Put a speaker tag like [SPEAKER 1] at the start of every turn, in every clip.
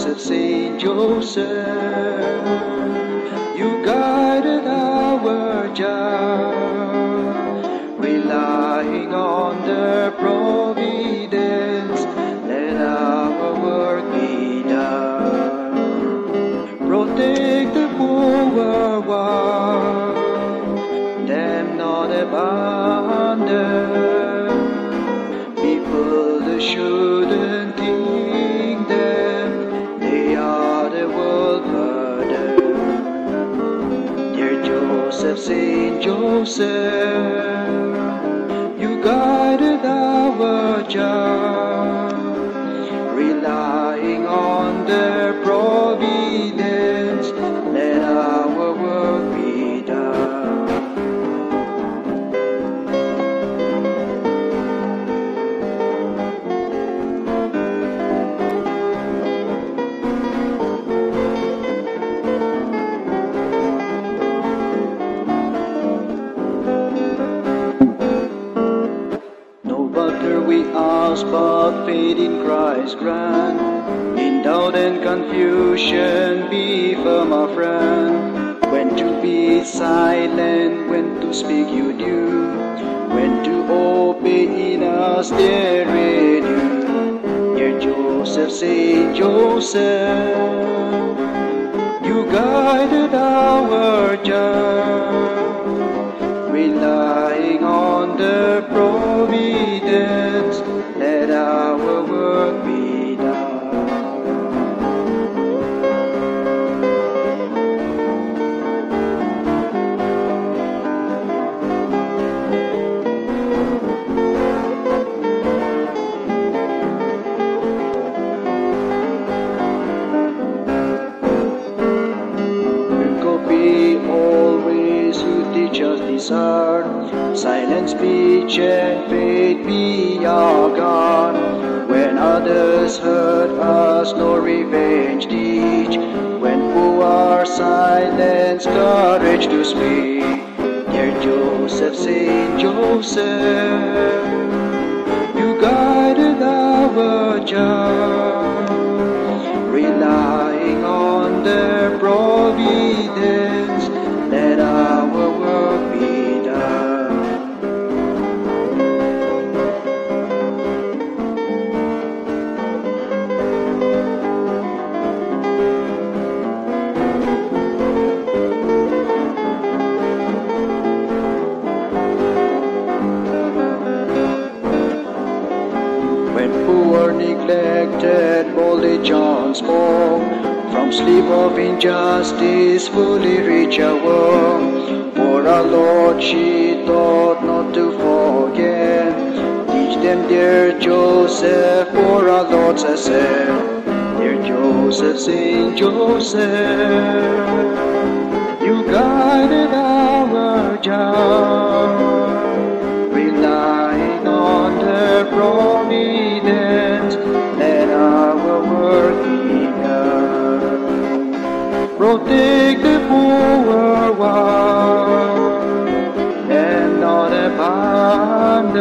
[SPEAKER 1] Joseph, Saint Joseph, you guided our child, relying on the providence, let our work be done. Protect the poor one, them not abandon. People that shouldn't You guided our child, relying on their providence, ask, but faith in Christ grant. In doubt and confusion, be firm, my friend. When to be silent, when to speak, you do. When to obey in us, dear ready. Dear Joseph, Saint Joseph, you guided our child, Silent speech and faith be our God. When others hurt us, no revenge teach. When poor silence, courage to speak. Dear Joseph, Saint Joseph, you guided our child relying on their providence, neglected, boldly John spoke, from sleep of injustice fully reach our For our Lord she taught not to forget. Teach them, dear Joseph, for our Lord's said. Dear Joseph, Saint Joseph, you guided our child, Protect the poor one, and not abandon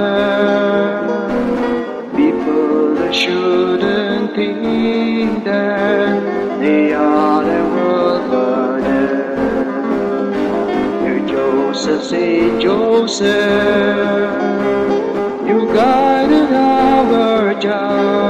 [SPEAKER 1] people that shouldn't think that they are the world burden. Dear Joseph, Saint Joseph, you guided our got